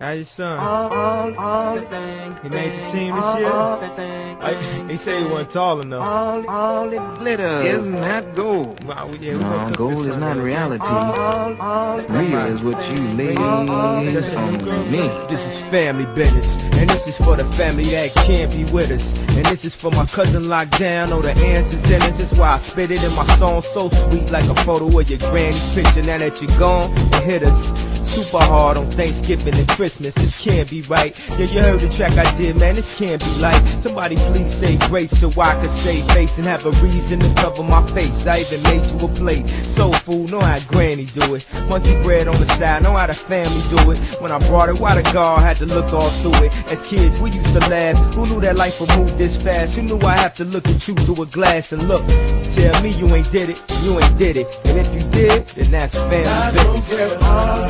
How your son? All, all, all the things. He made the team this all, year? All the things. I, he said he wasn't tall enough. All, all it glitters. Isn't that gold? Wow, yeah, No, gold is not reality. All, all Real is what you lay on it. me. This is family business, and this is for the family that can't be with us. And this is for my cousin locked down, know the answers in it. That's why I spit it in my song so sweet, like a photo of your granny's picture. Now that you're gone, it hit us super hard on Thanksgiving and Christmas. This can't be right. Yeah, you heard the track I did, man. This can't be like. Somebody please say grace so I can save face and have a reason to cover my face. I even made you a plate. Soul food, know how granny do it. Monkey bread on the side, know how the family do it. When I brought it, why the guard had to look all through it. As kids, we used to laugh. Who knew that life would move this fast? Who knew I have to look at you through a glass and look? Tell me you ain't did it, you ain't did it. And if you did, then that's family all diamond rings,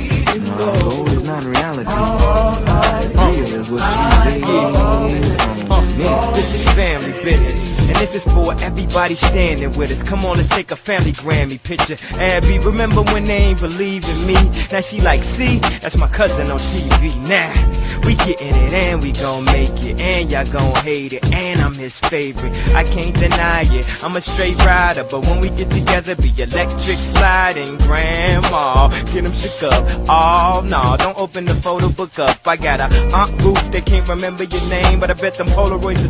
this is family business, and this is for everybody standing with us. Come on, let's take a family Grammy picture. Abby, remember when they ain't believe in me? Now she like, see, that's my cousin on TV. Now we getting it, and we gon' make it, and y'all gon' hate it, and I'm his favorite. I can't deny it. I'm a straight rider, but when we get together, be electric sliding. Grandma, get him shook up. Oh no, don't open the photo book up. I got a Aunt Ruth that can't remember your name, but I bet them Polaroids